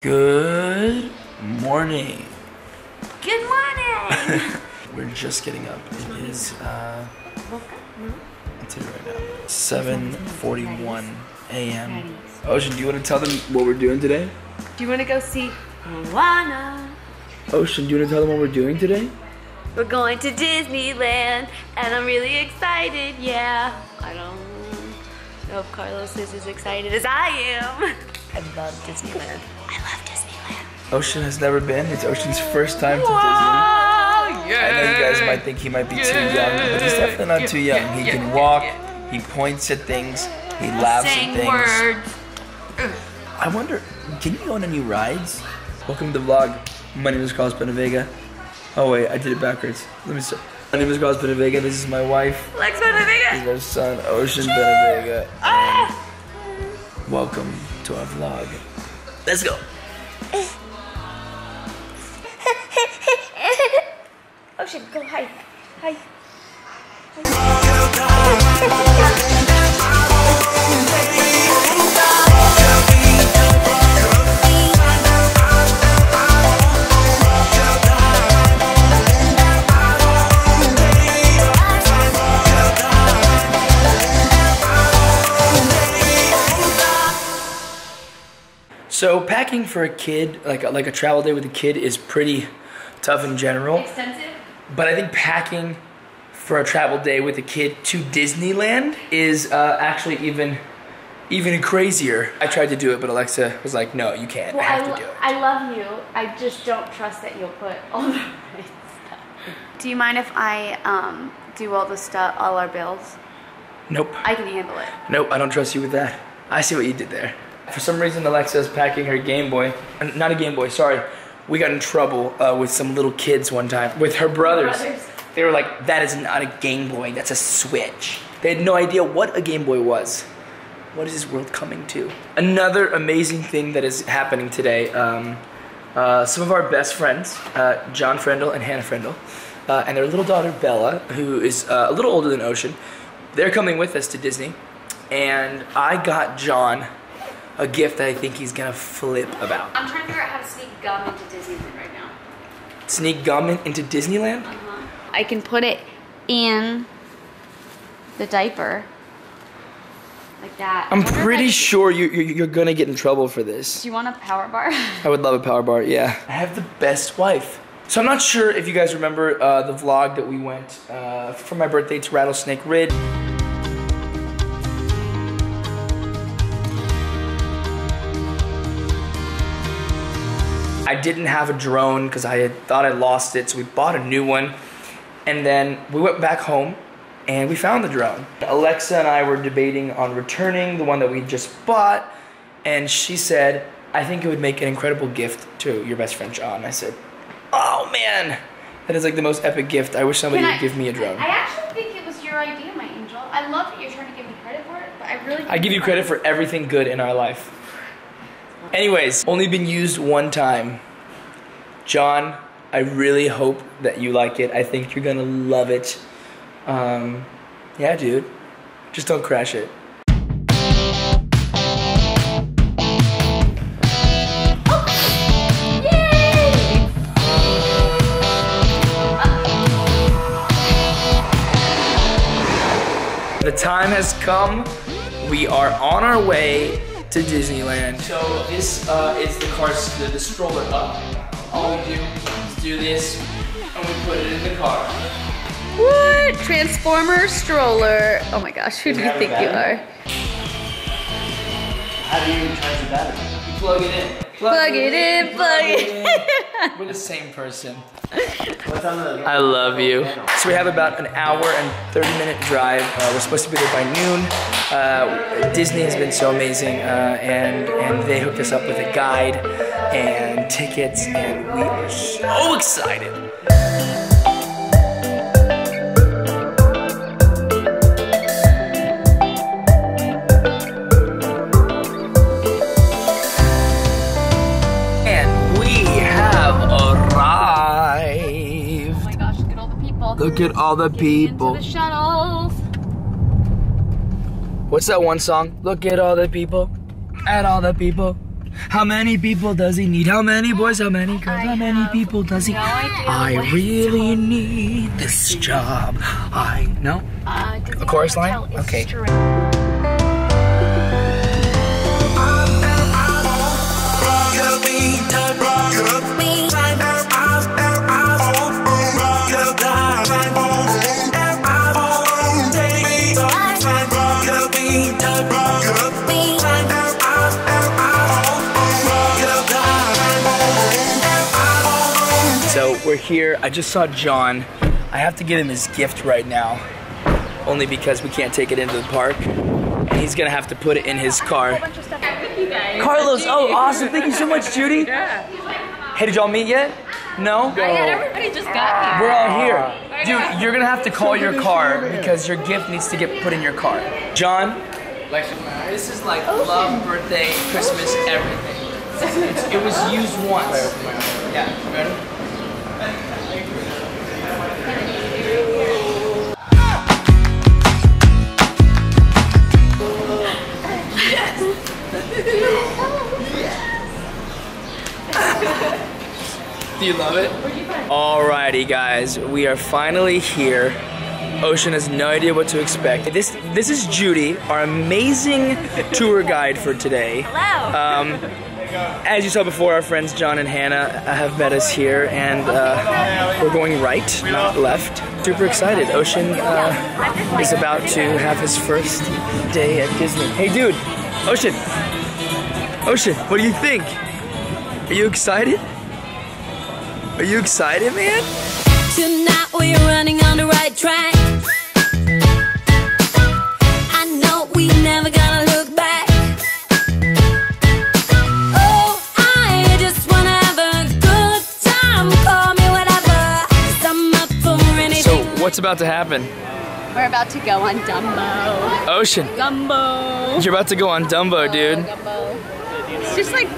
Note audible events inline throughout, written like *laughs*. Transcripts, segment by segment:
Good morning. Good morning. *laughs* We're just getting up. It is, uh, I'll tell you right now, 7.41 a.m. Ocean, do you want to tell them what we're doing today? Do you want to go see Moana? Ocean, do you want to tell them what we're doing today? We're going to Disneyland, and I'm really excited. Yeah, I don't know if Carlos is as excited as I am. I love Disneyland. I love Disneyland. Ocean has never been. It's Ocean's first time to Disney. Yeah. I know you guys might think he might be too young, but he's definitely not too young. He can walk, he points at things, he laughs at Saying things. words. I wonder, can you go on any rides? Welcome to the vlog. My name is Carlos PenaVega. Oh wait, I did it backwards. Let me start. My name is Carlos PenaVega. This is my wife. Lex This is our son, Ocean PenaVega. Ah! Welcome to our vlog. Let's go. Ocean, go hi. Hi. So packing for a kid, like a, like a travel day with a kid, is pretty tough in general. Extensive? But I think packing for a travel day with a kid to Disneyland is uh, actually even even crazier. I tried to do it, but Alexa was like, "No, you can't. Well, I have I, to do it." I love you. I just don't trust that you'll put all the right stuff. Do you mind if I um, do all the stuff, all our bills? Nope. I can handle it. Nope, I don't trust you with that. I see what you did there. For some reason, Alexa's packing her Game Boy. Not a Game Boy, sorry. We got in trouble uh, with some little kids one time with her brothers. Brothers. They were like, "That is not a Game Boy. That's a Switch." They had no idea what a Game Boy was. What is this world coming to? Another amazing thing that is happening today. Um, uh, some of our best friends, uh, John Frendel and Hannah Frendel, uh, and their little daughter Bella, who is uh, a little older than Ocean, they're coming with us to Disney. And I got John a gift that I think he's gonna flip about. I'm trying to figure out how to sneak gum into Disneyland right now. Sneak gum in- into Disneyland? I can put it in the diaper. Like that. I'm I I pretty sure you, you, you're gonna get in trouble for this. Do you want a power bar? *laughs* I would love a power bar, yeah. I have the best wife. So I'm not sure if you guys remember uh, the vlog that we went uh, for my birthday to Rattlesnake Ridge. I didn't have a drone because I had thought I lost it, so we bought a new one. And then we went back home and we found the drone. Alexa and I were debating on returning the one that we just bought, and she said, I think it would make an incredible gift to your best friend John. I said, Oh man, that is like the most epic gift. I wish somebody would give me a drone. I actually think it was your idea, my angel. I love that you're trying to give me credit for it, but I really. I give you credit for everything good in our life. Anyways, only been used one time. John, I really hope that you like it. I think you're gonna love it. Um, yeah, dude. Just don't crash it. The time has come. We are on our way to Disneyland. So this uh, is the car, the, the stroller up. All we do is do this, and we put it in the car. What? Transformer stroller. Oh my gosh, who do you think you are? How do you even charge the battery? You plug it in. Plug it in, plug it We're the same person. I love you. So we have about an hour and 30 minute drive. Uh, we're supposed to be there by noon. Uh, Disney has been so amazing, uh, and and they hooked us up with a guide and tickets, and we are so excited. Look at all the people. Into the shuttles. What's that one song? Look at all the people. At all the people. How many people does he need? How many boys? How many girls? I How many people does he? no I really need this job. I know. Uh, A chorus line? Hotel is Okay. string. So here. I just saw John. I have to give him his gift right now, only because we can't take it into the park. And he's gonna have to put it in his car. Carlos, oh awesome! Thank you so much, Judy. Hey, did y'all meet yet? No. Everybody just got We're all here. Dude, you're gonna have to call your car because your gift needs to get put in your car. John, this is like love, birthday, Christmas, everything. It's- it was used once. Yeah, ready? Do you love it? Alrighty, guys, we are finally here. Ocean has no idea what to expect. This this is Judy, our amazing *laughs* tour guide for today. Hello. Um, as you saw before, our friends John and Hannah have met us here, and uh, we're going right, not left. Super excited. Ocean uh, is about to have his first day at Disney. Hey, dude, Ocean, Ocean, what do you think? Are you excited? Are you excited, man? Tonight we're running on the right track. I know we never gonna look back. Oh, I just wanna have a good time. Call me whatever. i I'm up for So, what's about to happen? We're about to go on Dumbo. Ocean, Dumbo. you're about to go on Dumbo, dude. Gumbo. It's just like,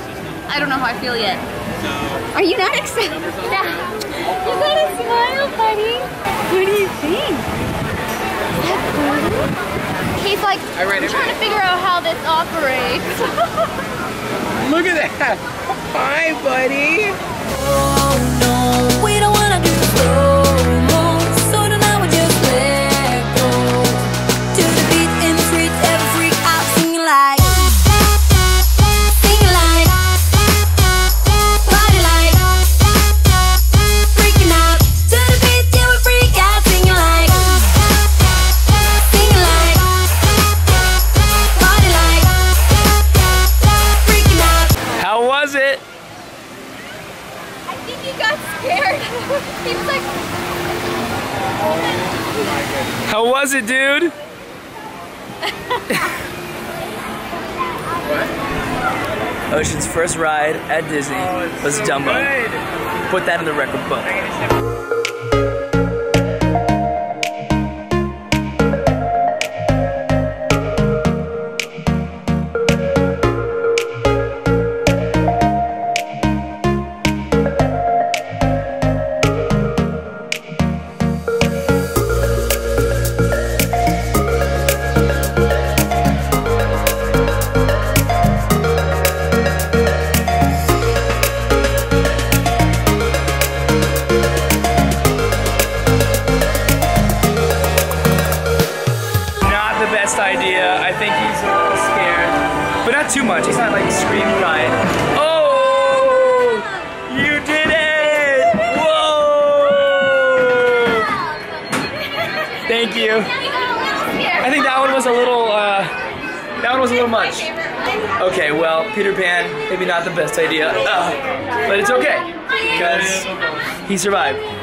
I don't know how I feel yet. Are you not excited? Yeah. *laughs* You gotta smile, buddy. What do you think? Is that cool? He's like, I'm trying to figure out how this operates. *laughs* Look at that. Hi, buddy. Oh *laughs* no, ride at Disney was Dumbo. Put that in the record book. Okay, well, Peter Pan, maybe not the best idea. Uh, but it's okay, because he survived.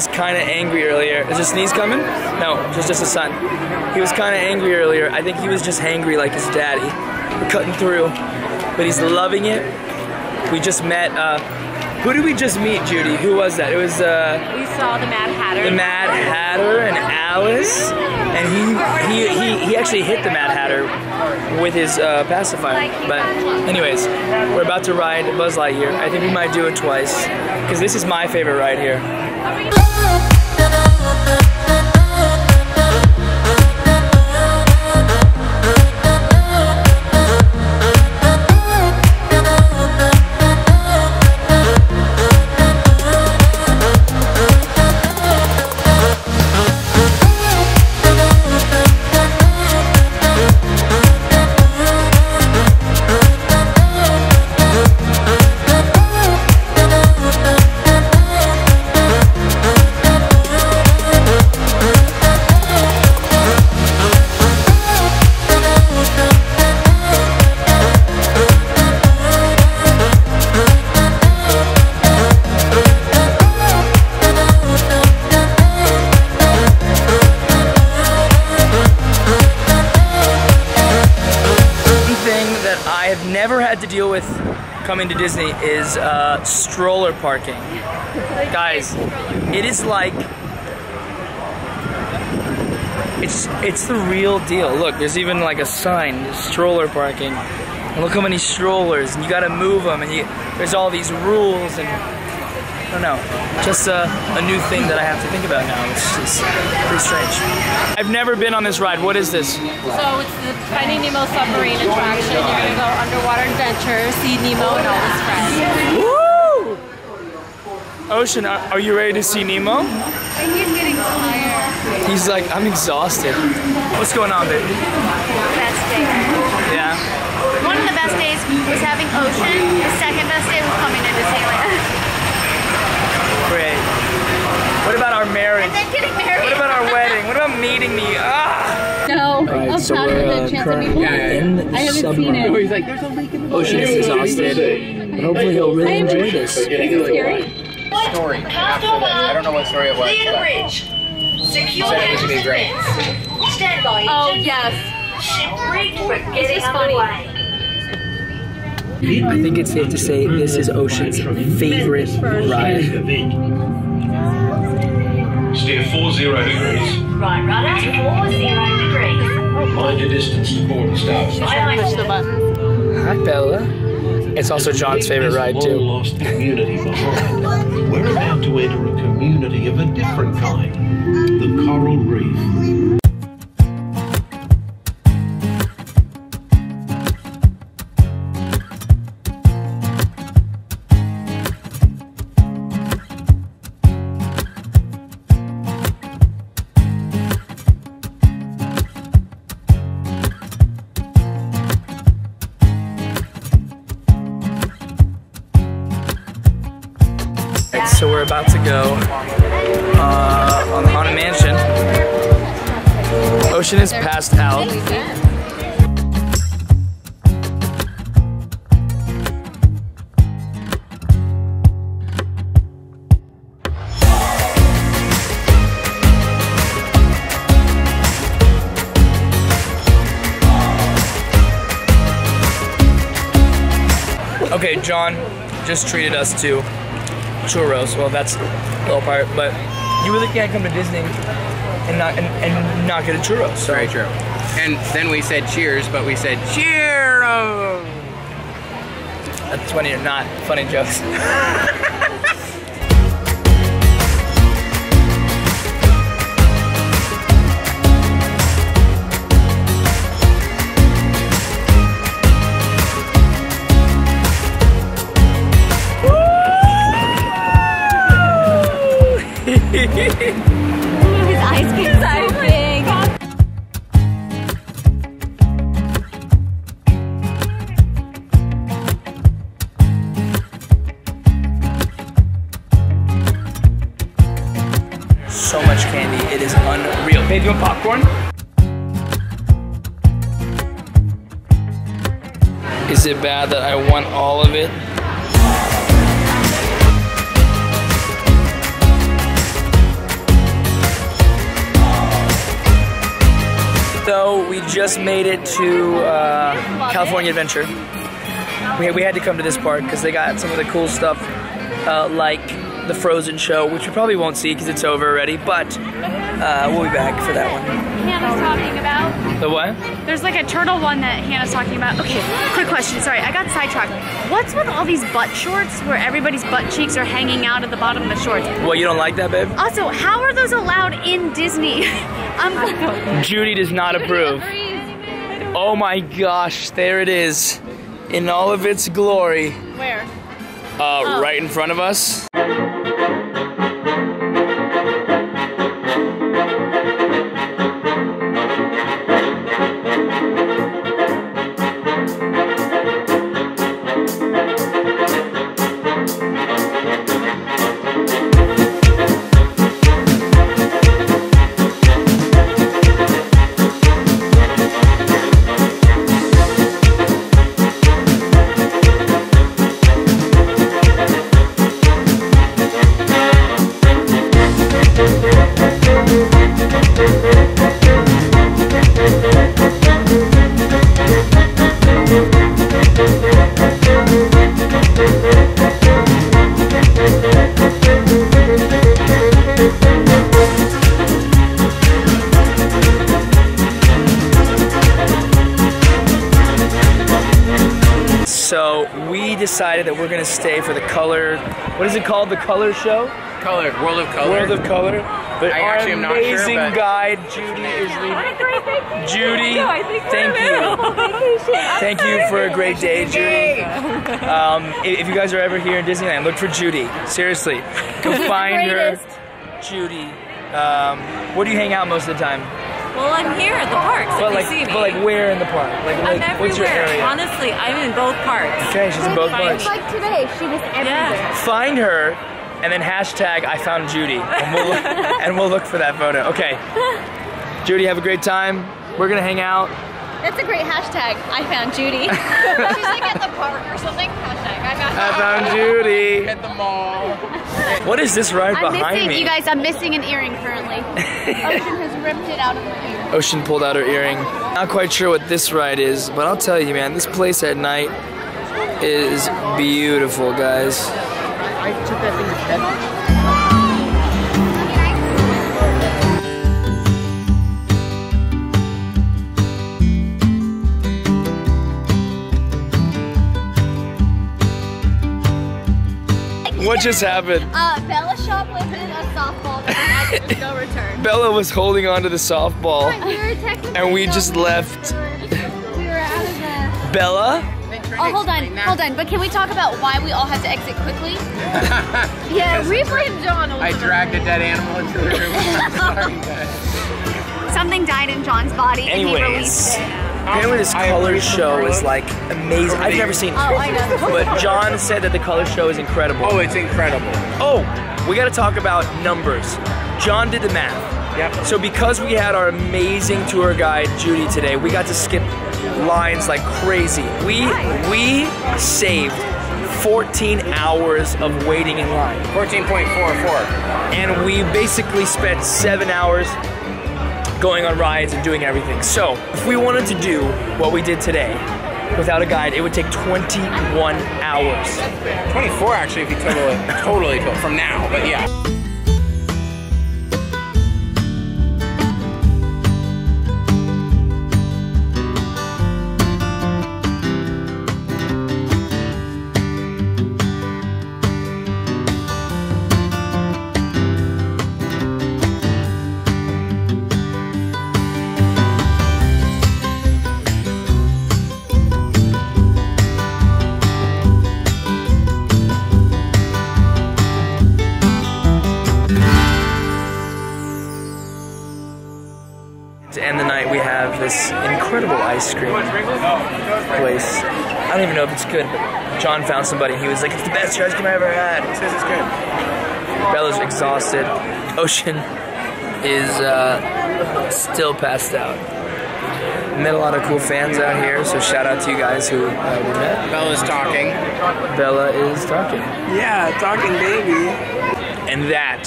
Was kind of angry earlier. Is a sneeze coming? No, it's just a sun. He was kind of angry earlier. I think he was just hangry like his daddy. We're cutting through, but he's loving it. We just met. Uh, who did we just meet, Judy? Who was that? It was uh, We saw the Mad Hatter. the Mad Hatter and Alice, and he he he, he actually hit the Mad Hatter with his uh, pacifier. But anyways, we're about to ride Buzz Lightyear. I think we might do it twice because this is my favorite ride here. Deal with coming to Disney is uh, stroller parking. Guys, it is like it's it's the real deal. Look, there's even like a sign, stroller parking. And look how many strollers, and you gotta move them, and you, there's all these rules, and I don't know, just a, a new thing that I have to think about now. It's just pretty strange. I've never been on this ride. What is this? So it's the Finding Nemo submarine attraction. You're gonna go underwater adventure, see Nemo and all his friends. Woo! Ocean, are, are you ready to see Nemo? He's getting tired. He's like, I'm exhausted. What's going on, baby? Best day. Yeah. One of the best days was having Ocean. The second best day was coming to Disneyland. Great. What about our marriage? And then getting married. What about our wedding? What about meeting me? Ah! No, Alright, I'm so proud of we're, the chance that we currently in I haven't seen submarine. it. Oh, he's like, there's a leak in the Ocean is exhausted. But hopefully he'll really enjoy this. Is it scary? story after that. I don't know what story it was. Clear the but- bridge. Secure Said it was gonna be great. entrance. Stand by. Oh engine. yes. Ship rigged. We're This getting is funny. underway. I think it's safe to say this is Ocean's favorite ride. Steer 40 degrees. Right rudder, four zero degrees. Mind your distance to port and start. Push the button. Hi, Bella. It's also John's favorite ride, too. lost community behind. We're about to enter a community of a different kind. The coral reef. About to go uh, on the Haunted Mansion. Ocean is passed out. Okay, John just treated us to churros. Well, that's a little part, but you really can't come to Disney and not and, and not get a churro. So Very true. And then we said cheers, but we said cheer. that's funny or not funny jokes. *laughs* so much candy. It is unreal. Babe, you want popcorn? Is it bad that I want all of it? So we just made it to uh, California Adventure. We, had to come to this park because they got some of the cool stuff uh, like the Frozen show, which we probably won't see because it's over already. But uh, we'll be back for that one. Hannah's talking about. The what? There's like a turtle one that Hannah's talking about. Okay, quick question. Sorry, I got sidetracked. What's with all these butt shorts where everybody's butt cheeks are hanging out at the bottom of the shorts? What you don't like that, babe? Also, how are those allowed in Disney? *laughs* I'm Judy does not approve. Oh my gosh, there it is, in all of its glory. Where? Uh, right in front of us. Decided that we're gonna stay for the color. What is it called? The color show? Color, World of Color. World of Color. But I our actually am not sure, amazing but- guide, Judy, is leading. Judy, thank you. Thank you for a great day, Judy. *laughs* *laughs* Um, if you guys are ever here in Disneyland, look for Judy. Seriously, *laughs* go find her. Judy. Um, where do you hang out most of the time? Well, I'm here at the parks. But if like, you see me. but like, where in the park? Like, I'm like everywhere. what's your area? Honestly, I'm in both parks. Okay, she's in both parks. like today. She was everywhere. Yeah. Find her, and then hashtag I found Judy, and we'll look, *laughs* and we'll look for that photo. Okay. Judy, have a great time. We're gonna hang out. That's a great hashtag. I found Judy. *laughs* She's like at the park or something. Hashtag I found I found Judy. At the mall. What is this right I'm behind missing, me? you guys, I'm missing an earring currently. *laughs* Ocean has ripped it out of my ear. Ocean pulled out her earring. Not quite sure what this ride is, but I'll tell you, man, this place at night is beautiful, guys. What just happened? Uh, Bella shoplifted a softball that I just *laughs* go return. Bella was holding onto the softball, We were and we just left. We were out of the. Bella? Oh, hold on, hold on. But can we talk about why we all had to exit quickly? *laughs* yeah, we blame John. I dragged a dead animal into the room. *laughs* Sorry, guys. Something died in John's body, and he released it. Apparently this color show is like amazing. I've never seen it. Oh, I know. But John said that the color show is incredible. Oh, it's incredible. Oh, we got to talk about numbers. John did the math. Yep. So because we had our amazing tour guide Judy today, we got to skip lines like crazy. We we saved 14 hours of waiting in line. 14.44. And we basically spent 7 hours going on rides and doing everything. So, if we wanted to do what we did today without a guide, it would take 21 hours. 24 actually if you total totally, totally from now, but yeah. Good, but John found somebody. He was like, "It's the best ice cream I ever had." He says it's good. Bella's exhausted. Ocean is uh, still passed out. Met a lot of cool fans out here, so shout out to you guys who uh, we met. Bella's talking. Bella is talking, Yeah, talking baby. and that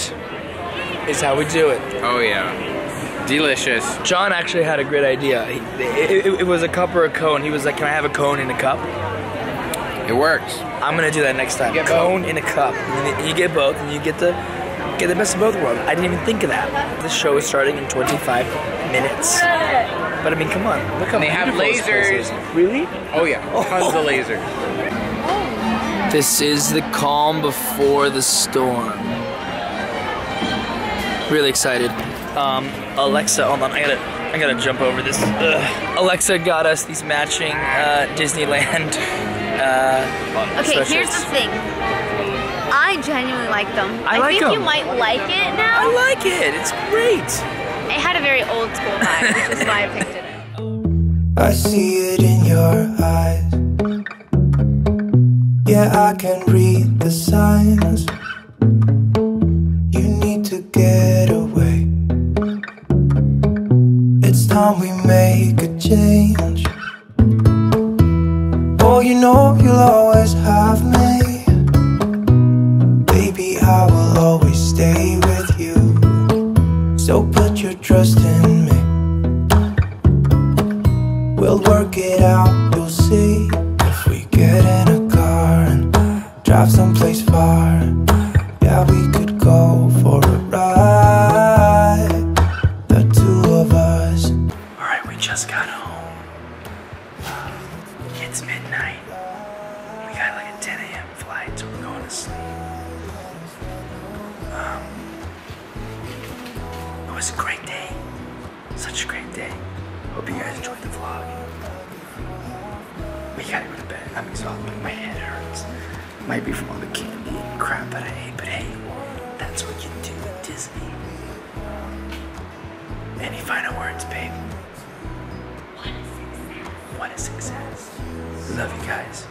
is how we do it. Oh yeah. Delicious. John actually had a great idea. He, it, it- it was a cup or a cone. He was like, "Can I have a cone in a cup?" It works. I'm gonna do that next time. get cone in a cup. And you get both, and you get the get the best of both worlds. I didn't even think of that. This show is starting in 25 minutes. But I mean, come on, look how they have beautiful this place lasers. Really? Oh yeah, tons of lasers. This is the calm before the storm. Really excited. Um, Alexa, hold on, I gotta, I gotta jump over this. Ugh. Alexa got us these matching uh, Disneyland. Uh, Okay, here's the thing. I genuinely like them. I like think you might like it now. I like it. It's great. It had a very old school vibe, which is why I *laughs* picked it. I see it in your eyes. Yeah, I can read the signs. You know you'll always have me. Baby, I will always stay with you. So put your trust in me. We'll work it out, great day. Hope you guys enjoyed the vlog. We gotta go to bed. I'm exhausted. My head hurts. Might be from all the candy and crap that I ate, but hey, that's what you do at Disney. Any final words, babe? What a success. Love you guys.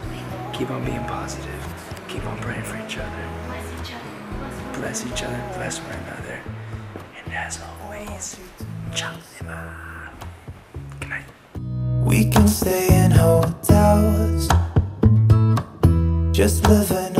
Keep on being positive. Keep on praying for each other. Bless each other, bless one another. And as always, Good night. We can stay in hotels, just living